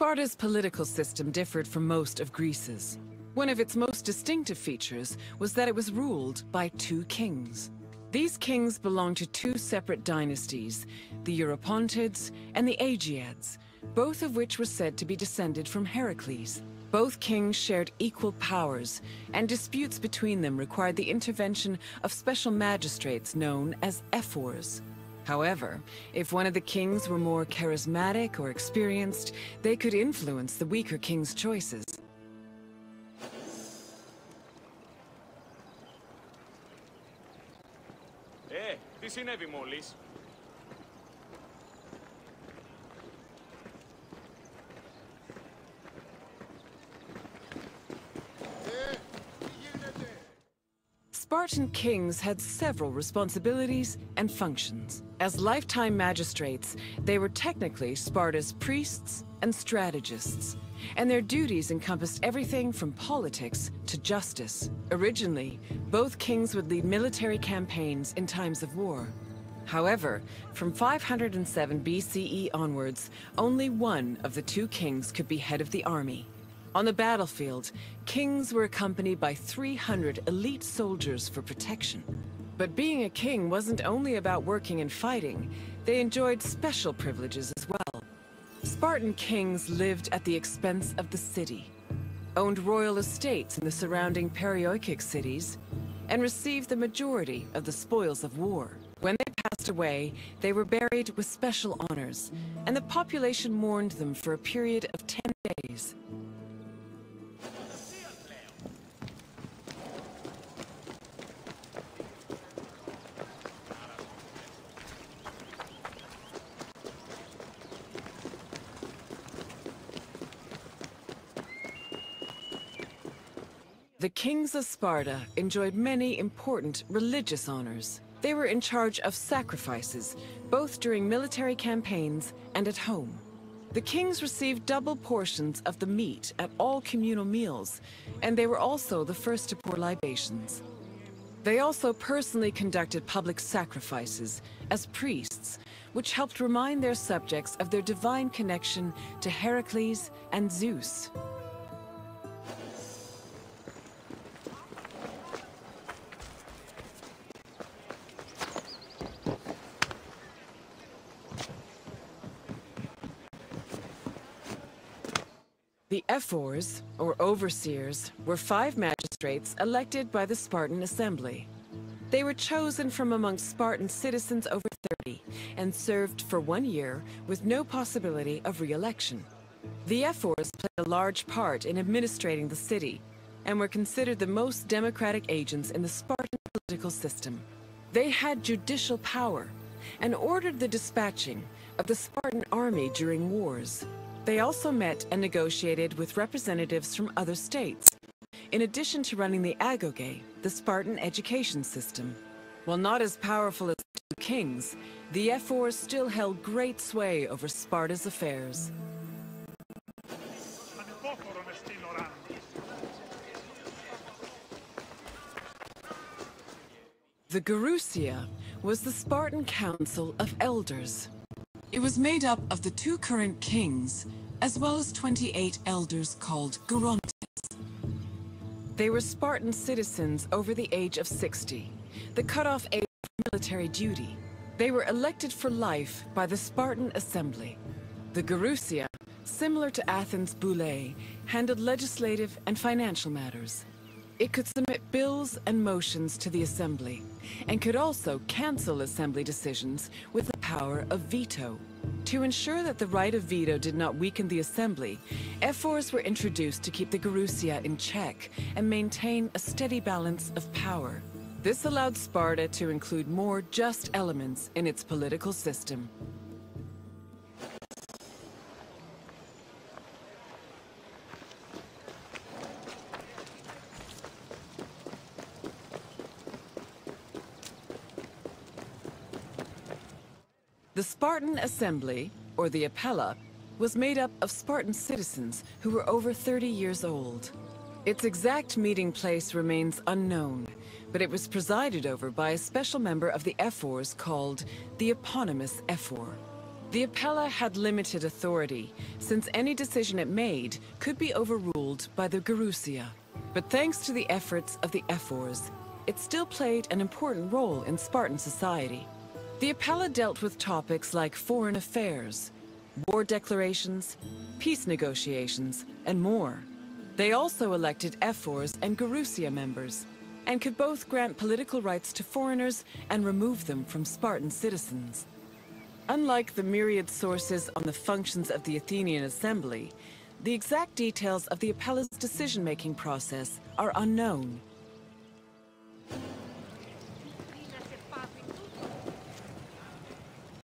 Sparta's political system differed from most of Greece's. One of its most distinctive features was that it was ruled by two kings. These kings belonged to two separate dynasties, the Eurypontids and the Agiads, both of which were said to be descended from Heracles. Both kings shared equal powers, and disputes between them required the intervention of special magistrates known as ephors. However, if one of the kings were more charismatic or experienced, they could influence the weaker king's choices. Ε, τι συνέβη μόλις. Spartan kings had several responsibilities and functions. As lifetime magistrates, they were technically Sparta's priests and strategists, and their duties encompassed everything from politics to justice. Originally, both kings would lead military campaigns in times of war. However, from 507 BCE onwards, only one of the two kings could be head of the army. On the battlefield, kings were accompanied by 300 elite soldiers for protection. But being a king wasn't only about working and fighting, they enjoyed special privileges as well. Spartan kings lived at the expense of the city, owned royal estates in the surrounding Perioikic cities, and received the majority of the spoils of war. When they passed away, they were buried with special honors, and the population mourned them for a period of 10 The kings of Sparta enjoyed many important religious honors. They were in charge of sacrifices, both during military campaigns and at home. The kings received double portions of the meat at all communal meals, and they were also the first to pour libations. They also personally conducted public sacrifices as priests, which helped remind their subjects of their divine connection to Heracles and Zeus. The ephors, or overseers, were five magistrates elected by the Spartan assembly. They were chosen from amongst Spartan citizens over 30 and served for one year with no possibility of re-election. The ephors played a large part in administrating the city and were considered the most democratic agents in the Spartan political system. They had judicial power and ordered the dispatching of the Spartan army during wars. They also met and negotiated with representatives from other states, in addition to running the agoge, the Spartan education system. While not as powerful as the kings, the ephors still held great sway over Sparta's affairs. The Gerusia was the Spartan Council of Elders. It was made up of the two current kings, as well as 28 elders called Gerontes. They were Spartan citizens over the age of 60, the cutoff age for military duty. They were elected for life by the Spartan Assembly. The Gerousia, similar to Athens' Boulé, handled legislative and financial matters. It could submit bills and motions to the Assembly, and could also cancel Assembly decisions with the power of veto. To ensure that the right of veto did not weaken the Assembly, Ephors were introduced to keep the Gerousia in check and maintain a steady balance of power. This allowed Sparta to include more just elements in its political system. The Spartan Assembly, or the Apella, was made up of Spartan citizens who were over 30 years old. Its exact meeting place remains unknown, but it was presided over by a special member of the Ephors called the eponymous Ephor. The Apella had limited authority, since any decision it made could be overruled by the Gerousia. But thanks to the efforts of the Ephors, it still played an important role in Spartan society. The Apella dealt with topics like foreign affairs, war declarations, peace negotiations, and more. They also elected Ephors and Gerousia members, and could both grant political rights to foreigners and remove them from Spartan citizens. Unlike the myriad sources on the functions of the Athenian Assembly, the exact details of the Apella's decision-making process are unknown.